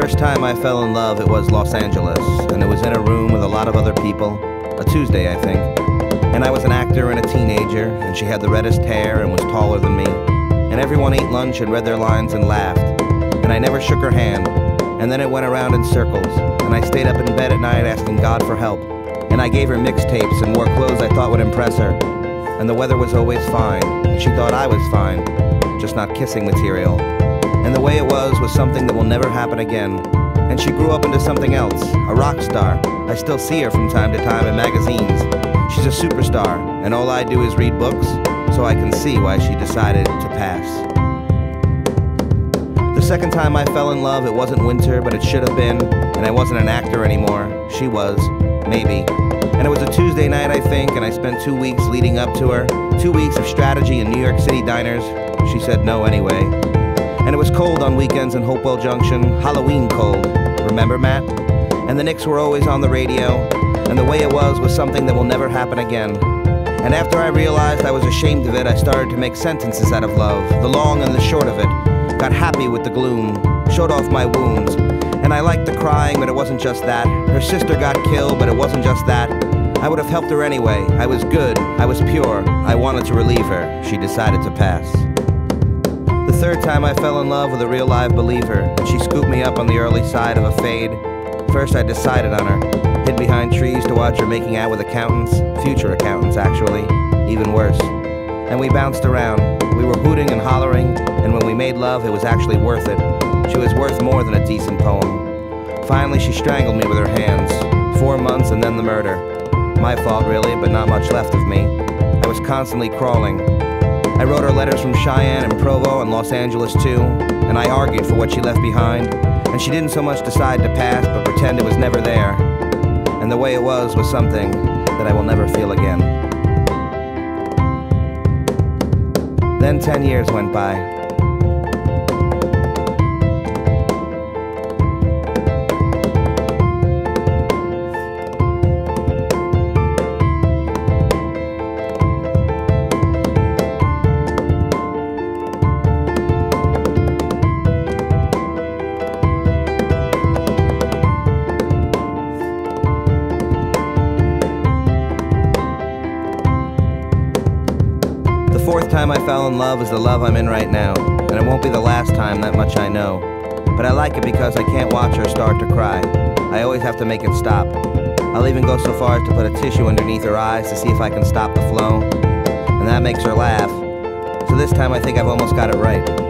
first time I fell in love, it was Los Angeles, and it was in a room with a lot of other people. A Tuesday, I think. And I was an actor and a teenager, and she had the reddest hair and was taller than me. And everyone ate lunch and read their lines and laughed. And I never shook her hand. And then it went around in circles, and I stayed up in bed at night asking God for help. And I gave her mixtapes and wore clothes I thought would impress her. And the weather was always fine, and she thought I was fine, just not kissing material. And the way it was was something that will never happen again. And she grew up into something else, a rock star. I still see her from time to time in magazines. She's a superstar, and all I do is read books, so I can see why she decided to pass. The second time I fell in love, it wasn't winter, but it should have been, and I wasn't an actor anymore. She was, maybe. And it was a Tuesday night, I think, and I spent two weeks leading up to her. Two weeks of strategy in New York City diners. She said no anyway. And it was cold on weekends in Hopewell Junction, Halloween cold. Remember, Matt? And the Knicks were always on the radio, and the way it was was something that will never happen again. And after I realized I was ashamed of it, I started to make sentences out of love, the long and the short of it. Got happy with the gloom, showed off my wounds. And I liked the crying, but it wasn't just that. Her sister got killed, but it wasn't just that. I would have helped her anyway. I was good, I was pure, I wanted to relieve her. She decided to pass. Third time I fell in love with a real live believer, and she scooped me up on the early side of a fade. First, I decided on her, hid behind trees to watch her making out with accountants, future accountants, actually, even worse. And we bounced around. We were hooting and hollering, and when we made love, it was actually worth it. She was worth more than a decent poem. Finally, she strangled me with her hands. Four months and then the murder. My fault, really, but not much left of me. I was constantly crawling, I wrote her letters from Cheyenne and Provo and Los Angeles too, and I argued for what she left behind, and she didn't so much decide to pass but pretend it was never there. And the way it was was something that I will never feel again. Then 10 years went by. Fourth time I fell in love is the love I'm in right now, and it won't be the last time, that much I know. But I like it because I can't watch her start to cry. I always have to make it stop. I'll even go so far as to put a tissue underneath her eyes to see if I can stop the flow. And that makes her laugh. So this time I think I've almost got it right.